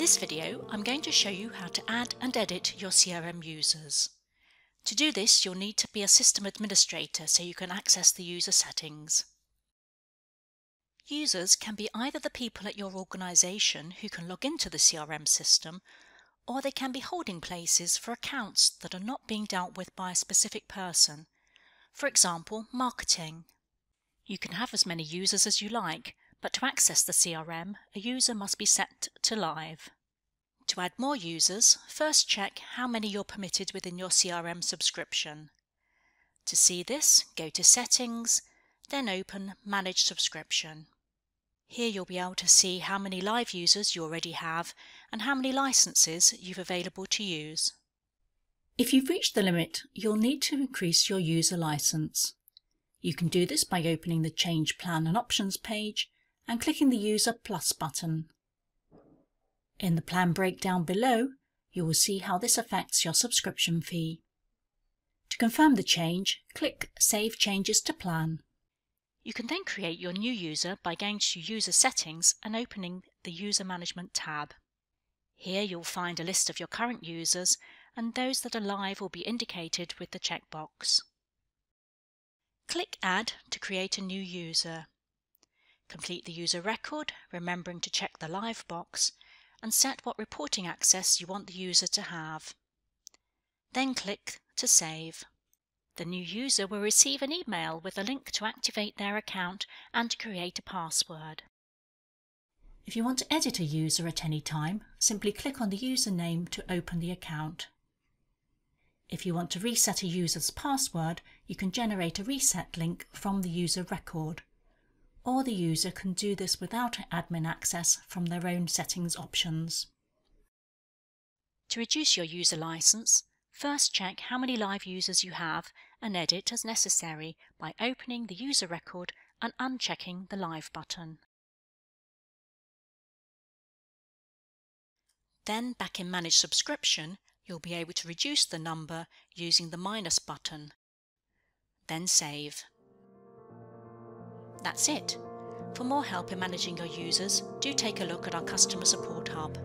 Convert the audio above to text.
this video, I'm going to show you how to add and edit your CRM users. To do this, you'll need to be a system administrator so you can access the user settings. Users can be either the people at your organisation who can log into the CRM system, or they can be holding places for accounts that are not being dealt with by a specific person, for example, marketing. You can have as many users as you like, but to access the CRM, a user must be set to live. To add more users, first check how many you're permitted within your CRM subscription. To see this, go to Settings, then open Manage Subscription. Here you'll be able to see how many live users you already have and how many licenses you've available to use. If you've reached the limit, you'll need to increase your user license. You can do this by opening the Change Plan and Options page and clicking the User Plus button. In the plan breakdown below, you will see how this affects your subscription fee. To confirm the change, click Save Changes to Plan. You can then create your new user by going to User Settings and opening the User Management tab. Here you'll find a list of your current users and those that are live will be indicated with the checkbox. Click Add to create a new user. Complete the user record, remembering to check the live box, and set what reporting access you want the user to have. Then click to save. The new user will receive an email with a link to activate their account and create a password. If you want to edit a user at any time, simply click on the username to open the account. If you want to reset a user's password, you can generate a reset link from the user record. Or the user can do this without admin access from their own settings options. To reduce your user license, first check how many live users you have and edit as necessary by opening the user record and unchecking the Live button. Then back in Manage Subscription, you'll be able to reduce the number using the minus button. Then save. That's it. For more help in managing your users, do take a look at our Customer Support Hub.